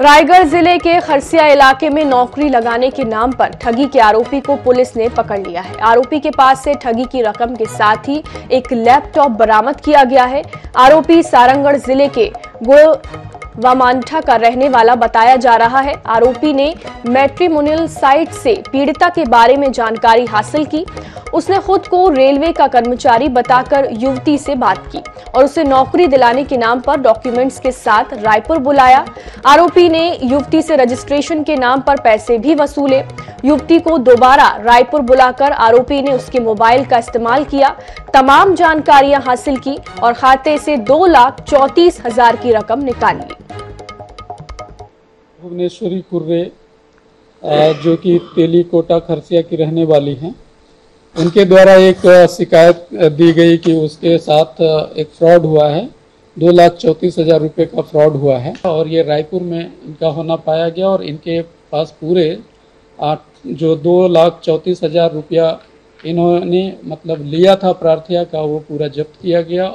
रायगढ़ ज़िले के खरसिया इलाके में नौकरी लगाने के नाम पर ठगी के आरोपी को पुलिस ने पकड़ लिया है। आरोपी के पास से ठगी की रकम के साथ ही एक लैपटॉप बरामद किया गया है। आरोपी सारंगढ़ ज़िले के गो वामांठा का रहने वाला बताया जा रहा है। आरोपी ने मैट्रिमोनियल साइट से पीड़िता के बारे में जानकारी हासिल की। उसने खुद को रेलवे का कर्मचारी बताकर युवती से बात की और उसे नौकरी दिलाने के नाम पर डॉक्यूमेंट्स के साथ रायपुर बुलाया। आरोपी ने युवती से रजिस्ट्रेशन के नाम पर पैसे भी वसूले। युवती को दोबारा रायपुर बुलाकर आरोपी ने उसके मोबाइल का इस्तेमाल किया, तमाम जानकारियाँ हासिल की और खाते से दो लाख चौंतीस हज़ार की रकम निकाल। भुवनेश्वरी कुर्रे जो कि तेली कोटा खरसिया की रहने वाली हैं, उनके द्वारा एक शिकायत दी गई कि उसके साथ एक फ्रॉड हुआ है, दो लाख चौंतीस हज़ार रुपये का फ्रॉड हुआ है, और ये रायपुर में इनका होना पाया गया और इनके पास पूरे आठ, जो दो लाख चौंतीस हज़ार रुपया इन्होंने मतलब लिया था प्रार्थिया का वो पूरा जब्त किया गया।